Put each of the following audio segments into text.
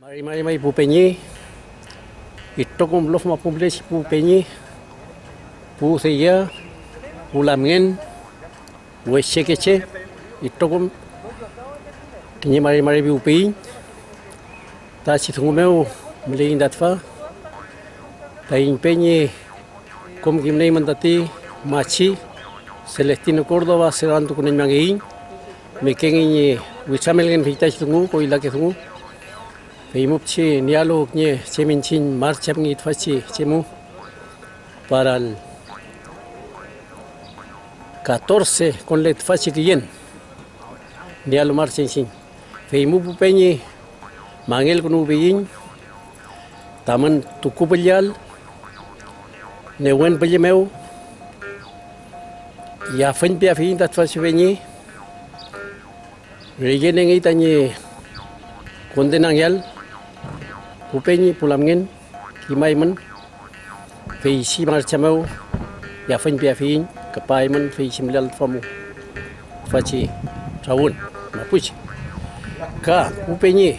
Mari-mari mari pu penyi. Ito kong blof ma publish pu penyi. Pu saya. Pu eche keche. Ito kong Tinye mari-mari pu penyi. Ta si tungu meu meliin datfa. Ta in penyi. Kom kimnei mandati machi. Celestino Córdoba serando con el mangueín. Me kengi wichamelgen fitas tungu ko ilake tungu. Feimupchi nialo nye cheminchin marchamni tfachi chemu para el 14 con le tfachi kiyen nialo marchinchin Feimupu peñi mangel kunu beyin taman pelyal newen pelimeu ya fen pia fin tat tfachi peñi Regen tanye kondenang yal. Pupenyi pulamngin kimai man fi si mar chamau ya fan pia fi kapai man fi simlal famu faci rawun mapuch ka pupenyi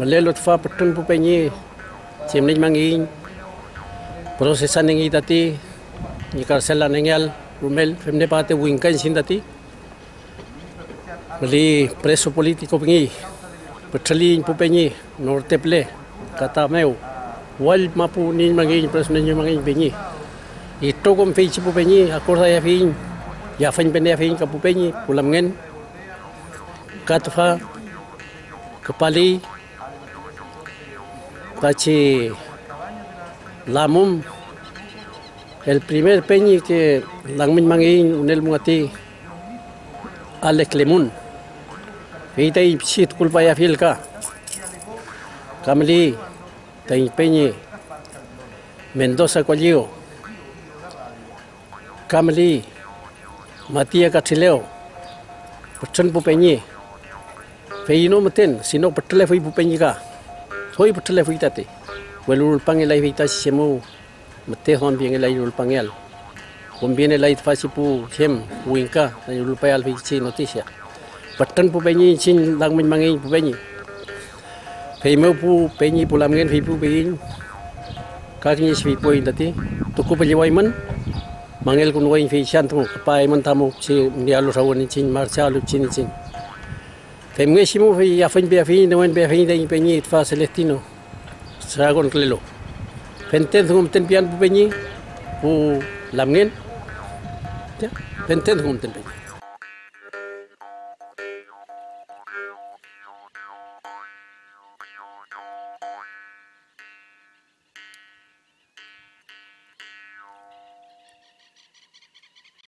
malelot fa petun pupenyi chemnej mangi prosesan ngi tati ni karsela nengyal rumel femne pate wingkan sin tati. Mali preso politiko pengi petrali pupenyi norte ple kata meu wal mapu ni mangi pres ni mangi benyi itu kom fi cipu benyi akor saya fi ya fan pende fi kapu benyi pulam ngen. Katfa kepali pachi lamum. El primer peñi que langmin mangi unel mungati Alex Lemun. Kita ipsit kulpa ya fil ka. Kamli Tain Peñi Mendoza Cuallío Kamli Matia Cachileo. Pachan Pupeñi Feino meten sino patale foi Pupeñi ka. Soi patale foi tate Welul pangilai vita semu Mete hon bien elai ul pangel Conviene la itfasi pu sem winka na ul payal vi noticia Patan Pupeñi chin langmin mangi Pupeñi Fei meu pu penyi pulam ngen fei pu pein. Kaki fei poin tati. Tuku peliwai man. Mangel kun wai fei shan tu pai man tamu si ni alu sawan chin marcha alu chin chin. Fei mwe simu fei ya fen be fei no en be fei dai penyi fa celestino. Sagon klelo. Fenten thum ten pian pu penyi pu lam ngen. Ya,